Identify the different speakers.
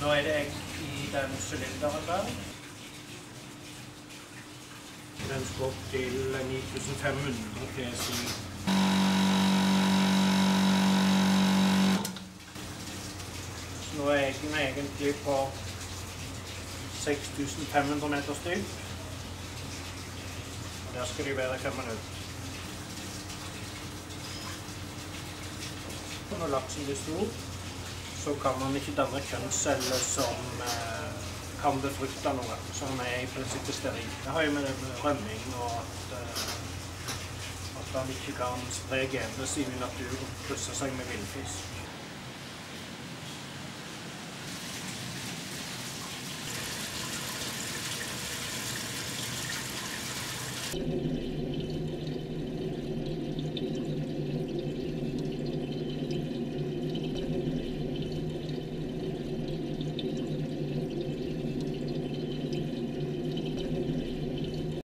Speaker 1: Nå er det egg i den sylinderen der. Den skal opp til 9500 PSI. Nå er eggene egentlig på 6500 meters dyp. Og der skal de være fem minutter. Når laksen blir stor, så kan man ikke danne kjønnsceller som eh, kan befrukte noe, som er i prinsippet steril. Det har jo med det med rømming og at, eh, at man ikke kan spre genene sine i naturen, krysse seg med villfisk. Thank